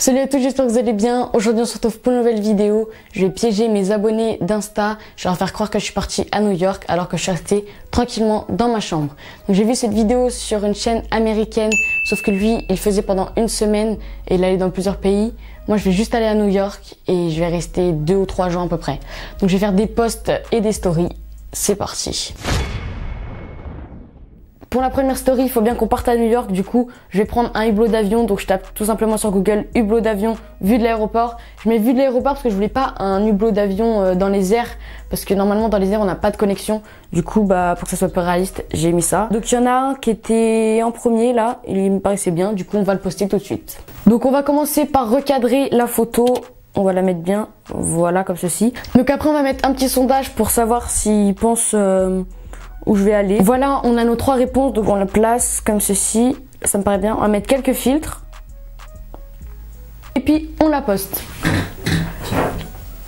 Salut à tous, j'espère que vous allez bien. Aujourd'hui, on se retrouve pour une nouvelle vidéo. Je vais piéger mes abonnés d'Insta. Je vais leur faire croire que je suis partie à New York alors que je suis restée tranquillement dans ma chambre. Donc, j'ai vu cette vidéo sur une chaîne américaine, sauf que lui, il faisait pendant une semaine et il allait dans plusieurs pays. Moi, je vais juste aller à New York et je vais rester deux ou trois jours à peu près. Donc, je vais faire des posts et des stories. C'est parti. Pour la première story, il faut bien qu'on parte à New York. Du coup, je vais prendre un hublot d'avion. Donc, je tape tout simplement sur Google hublot d'avion, vue de l'aéroport. Je mets vue de l'aéroport parce que je voulais pas un hublot d'avion euh, dans les airs. Parce que normalement, dans les airs, on n'a pas de connexion. Du coup, bah, pour que ça soit plus réaliste, j'ai mis ça. Donc, il y en a un qui était en premier là. Il me paraissait bien. Du coup, on va le poster tout de suite. Donc, on va commencer par recadrer la photo. On va la mettre bien, voilà, comme ceci. Donc après, on va mettre un petit sondage pour savoir s'ils pensent... Euh, où je vais aller. Voilà, on a nos trois réponses, donc on la place comme ceci. Ça me paraît bien. On va mettre quelques filtres. Et puis, on la poste.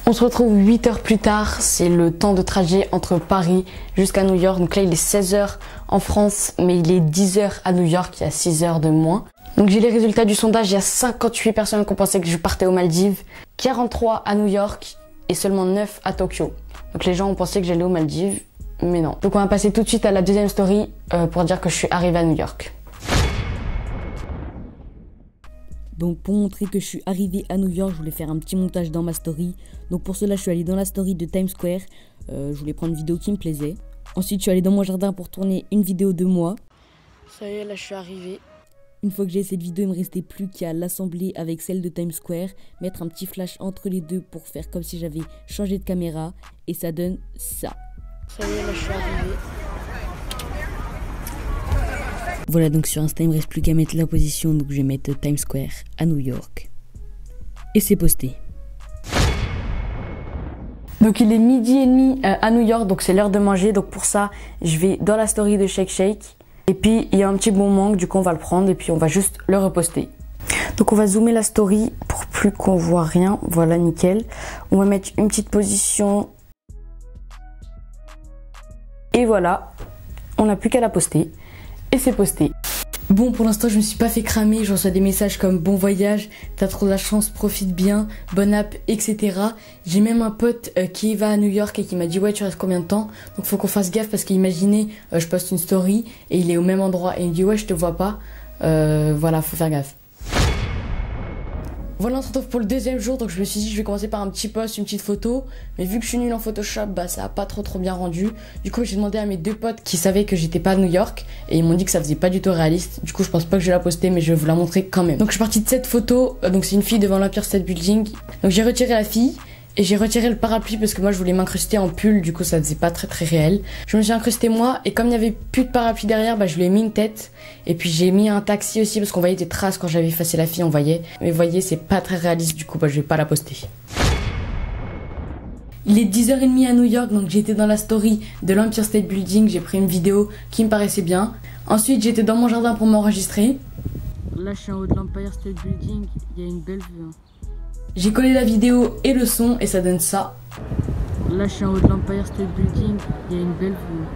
On se retrouve 8 heures plus tard. C'est le temps de trajet entre Paris jusqu'à New York. Donc là, il est 16 heures en France, mais il est 10 heures à New York. Il y a 6 heures de moins. Donc j'ai les résultats du sondage. Il y a 58 personnes qui ont pensé que je partais aux Maldives, 43 à New York et seulement 9 à Tokyo. Donc les gens ont pensé que j'allais aux Maldives mais non. Donc on va passer tout de suite à la deuxième story euh, pour dire que je suis arrivée à New York. Donc pour montrer que je suis arrivée à New York, je voulais faire un petit montage dans ma story. Donc pour cela, je suis allée dans la story de Times Square. Euh, je voulais prendre une vidéo qui me plaisait. Ensuite, je suis allée dans mon jardin pour tourner une vidéo de moi. Ça y est, là je suis arrivée. Une fois que j'ai cette vidéo, il me restait plus qu'à l'assembler avec celle de Times Square, mettre un petit flash entre les deux pour faire comme si j'avais changé de caméra et ça donne ça. Ça y est, là je suis arrivée. Voilà, donc sur Insta, il me reste plus qu'à mettre la position. Donc je vais mettre Times Square à New York. Et c'est posté. Donc il est midi et demi euh, à New York, donc c'est l'heure de manger. Donc pour ça, je vais dans la story de Shake Shake. Et puis il y a un petit bon manque, du coup on va le prendre et puis on va juste le reposter. Donc on va zoomer la story pour plus qu'on voit rien. Voilà, nickel. On va mettre une petite position et voilà, on n'a plus qu'à la poster. Et c'est posté. Bon, pour l'instant, je me suis pas fait cramer. Je reçois des messages comme bon voyage, t'as trop de la chance, profite bien, bonne app, etc. J'ai même un pote euh, qui va à New York et qui m'a dit ouais, tu restes combien de temps? Donc faut qu'on fasse gaffe parce qu'imaginez, euh, je poste une story et il est au même endroit et il me dit ouais, je te vois pas. Euh, voilà, faut faire gaffe. Voilà, on se retrouve pour le deuxième jour. Donc je me suis dit, je vais commencer par un petit post, une petite photo. Mais vu que je suis nulle en Photoshop, bah ça a pas trop trop bien rendu. Du coup, j'ai demandé à mes deux potes qui savaient que j'étais pas à New York et ils m'ont dit que ça faisait pas du tout réaliste. Du coup, je pense pas que je vais la poster, mais je vais vous la montrer quand même. Donc je suis partie de cette photo. Euh, donc c'est une fille devant l'Empire State Building. Donc j'ai retiré la fille. Et j'ai retiré le parapluie parce que moi je voulais m'incruster en pull, du coup ça faisait pas très très réel. Je me suis incrusté moi et comme il y avait plus de parapluie derrière, bah je lui ai mis une tête. Et puis j'ai mis un taxi aussi parce qu'on voyait des traces quand j'avais effacé la fille, on voyait. Mais vous voyez, c'est pas très réaliste du coup, bah je vais pas la poster. Il est 10h30 à New York, donc j'étais dans la story de l'Empire State Building, j'ai pris une vidéo qui me paraissait bien. Ensuite j'étais dans mon jardin pour m'enregistrer. Là je suis en haut de l'Empire State Building, il y a une belle vue. J'ai collé la vidéo et le son et ça donne ça. Là, je suis en haut de l'Empire State Building. Il y a une belle vue.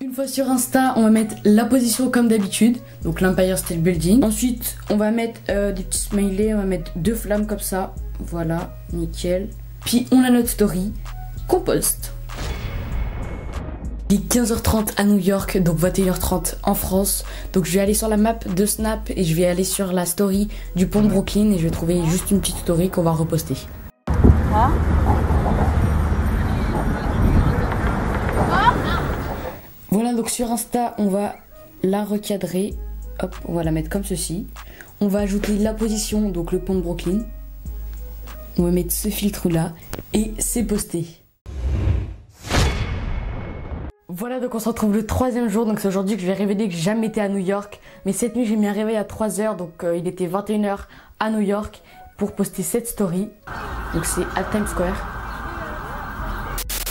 Une fois sur Insta, on va mettre la position comme d'habitude, donc l'Empire State Building. Ensuite, on va mettre euh, des petits smileys, on va mettre deux flammes comme ça. Voilà, nickel. Puis on a notre story qu'on poste. Il est 15h30 à New York, donc 21h30 en France. Donc je vais aller sur la map de Snap et je vais aller sur la story du pont de Brooklyn et je vais trouver juste une petite story qu'on va reposter. Voilà, donc sur Insta, on va la recadrer. Hop, on va la mettre comme ceci. On va ajouter la position, donc le pont de Brooklyn. On va mettre ce filtre là et c'est posté. Voilà, donc on se retrouve le troisième jour. Donc c'est aujourd'hui que je vais révéler que jamais été à New York. Mais cette nuit, j'ai mis un réveil à 3h. Donc euh, il était 21h à New York pour poster cette story. Donc c'est à Times Square.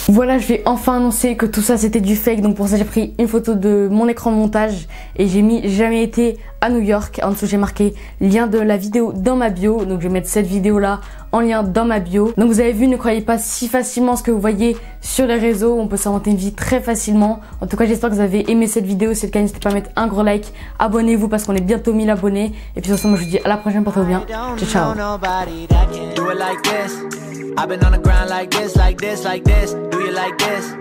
Voilà, je vais enfin annoncer que tout ça c'était du fake. Donc pour ça, j'ai pris une photo de mon écran de montage et j'ai mis jamais été à New York. En dessous, j'ai marqué lien de la vidéo dans ma bio. Donc je vais mettre cette vidéo là en lien dans ma bio. Donc vous avez vu, ne croyez pas si facilement ce que vous voyez sur les réseaux. On peut s'inventer une vie très facilement. En tout cas, j'espère que vous avez aimé cette vidéo. Si c'est le cas, n'hésitez pas à mettre un gros like. Abonnez-vous parce qu'on est bientôt 1000 abonnés. Et puis sur ce, moi je vous dis à la prochaine, portez-vous bien. Ciao, ciao. I've been on the ground like this, like this, like this. Do you like this?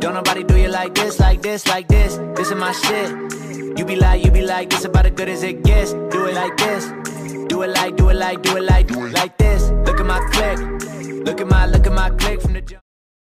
Don't nobody do you like this, like this, like this. This is my shit. You be like, you be like, this about as good as it gets. Do it like this. Do it like, do it like, do it like, like this. Look at my click. Look at my, look at my click from the jump.